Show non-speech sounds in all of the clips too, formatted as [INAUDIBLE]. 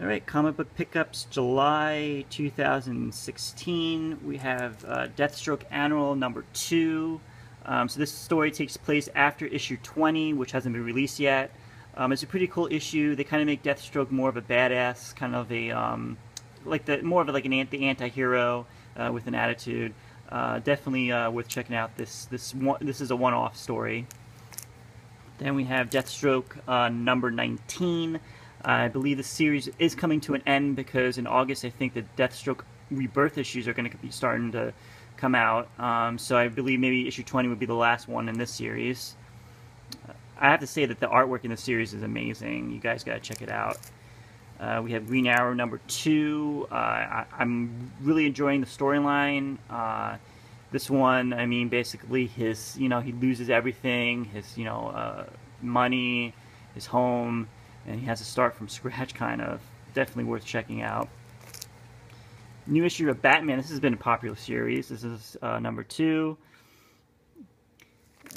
All right, comic book pickups July 2016. We have uh, Deathstroke Annual number two. Um, so this story takes place after issue 20, which hasn't been released yet. Um, it's a pretty cool issue. They kind of make Deathstroke more of a badass, kind of a um, like the more of a, like an the anti-hero uh, with an attitude. Uh, definitely uh, worth checking out. This this one this is a one-off story. Then we have Deathstroke uh, number 19. I believe the series is coming to an end because in August I think the Deathstroke rebirth issues are going to be starting to come out. Um, so I believe maybe issue 20 would be the last one in this series. I have to say that the artwork in the series is amazing. You guys got to check it out. Uh, we have Green Arrow number two. Uh, I, am really enjoying the storyline. Uh, this one, I mean, basically his, you know, he loses everything, his, you know, uh, money, his home, and he has to start from [LAUGHS] scratch, kind of. Definitely worth checking out. New issue of Batman. This has been a popular series. This is uh, number two.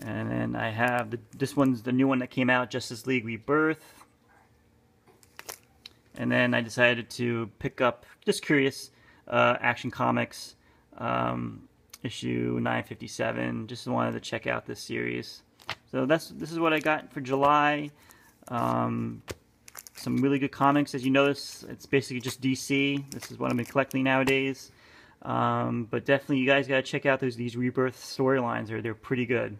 And then I have the, this one's the new one that came out, Justice League Rebirth. And then I decided to pick up, just curious, uh, Action Comics um, issue 957. Just wanted to check out this series. So that's this is what I got for July. Um, some really good comics. As you notice, it's basically just DC. This is what I've been collecting nowadays. Um, but definitely, you guys got to check out those these Rebirth storylines. They're, they're pretty good.